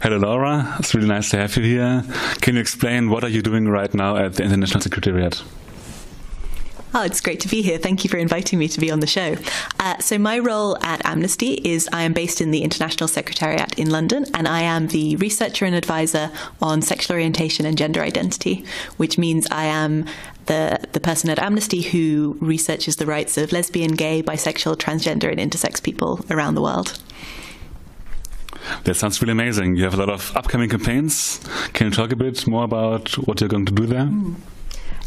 Hello, Laura. It's really nice to have you here. Can you explain what are you doing right now at the International Secretariat? Oh, it's great to be here. Thank you for inviting me to be on the show. Uh, so, my role at Amnesty is I am based in the International Secretariat in London, and I am the researcher and advisor on sexual orientation and gender identity, which means I am the, the person at Amnesty who researches the rights of lesbian, gay, bisexual, transgender, and intersex people around the world. That sounds really amazing. You have a lot of upcoming campaigns. Can you talk a bit more about what you're going to do there? Mm.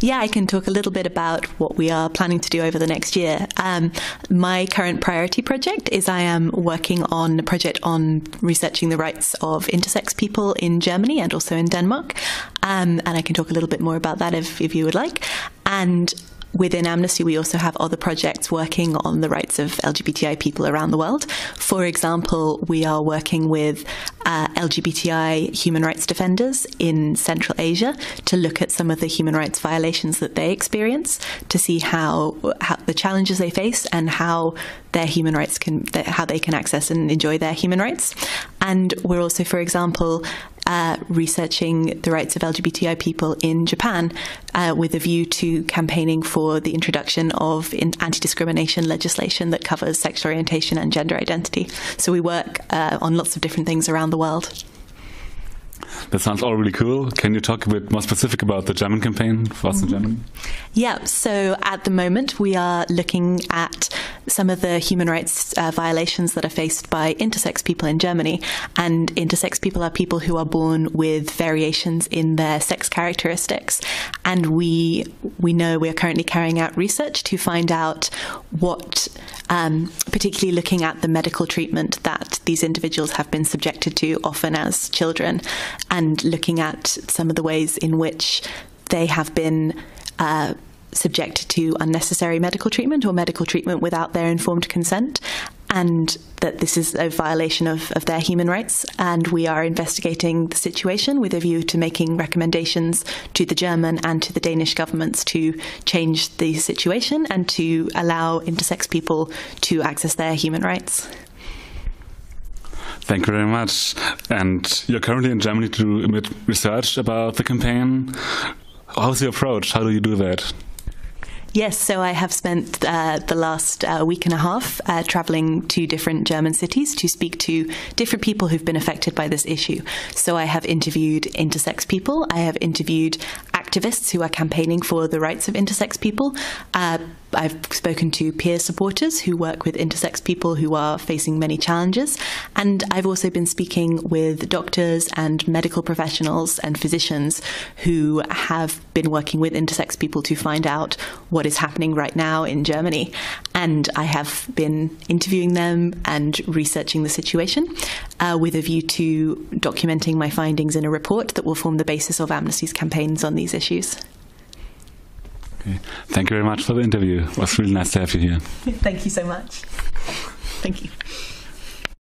Yeah, I can talk a little bit about what we are planning to do over the next year. Um, my current priority project is I am working on a project on researching the rights of intersex people in Germany and also in Denmark. Um, and I can talk a little bit more about that if, if you would like. And within Amnesty, we also have other projects working on the rights of LGBTI people around the world. For example, we are working with uh, LGBTI human rights defenders in Central Asia to look at some of the human rights violations that they experience, to see how, how the challenges they face and how their human rights can, how they can access and enjoy their human rights. And we're also, for example, uh, researching the rights of LGBTI people in Japan uh, with a view to campaigning for the introduction of in anti discrimination legislation that covers sexual orientation and gender identity. So we work uh, on lots of different things around the world. That sounds all really cool. Can you talk a bit more specific about the German campaign for us mm-hmm. in Germany? Yeah, so at the moment we are looking at some of the human rights uh, violations that are faced by intersex people in Germany. And intersex people are people who are born with variations in their sex characteristics. And we we know we are currently carrying out research to find out what, um, particularly looking at the medical treatment that these individuals have been subjected to, often as children, and looking at some of the ways in which they have been. Uh, subjected to unnecessary medical treatment or medical treatment without their informed consent, and that this is a violation of, of their human rights. And we are investigating the situation with a view to making recommendations to the German and to the Danish governments to change the situation and to allow intersex people to access their human rights. Thank you very much. And you're currently in Germany to do research about the campaign. How's your approach? How do you do that? Yes, so I have spent uh, the last uh, week and a half uh, traveling to different German cities to speak to different people who've been affected by this issue. So I have interviewed intersex people, I have interviewed activists who are campaigning for the rights of intersex people. Uh, I've spoken to peer supporters who work with intersex people who are facing many challenges. And I've also been speaking with doctors and medical professionals and physicians who have been working with intersex people to find out what is happening right now in Germany. And I have been interviewing them and researching the situation uh, with a view to documenting my findings in a report that will form the basis of Amnesty's campaigns on these issues. Okay. Thank you very much for the interview. It was really nice to have you here. Thank you so much. Thank you.